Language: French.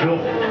No.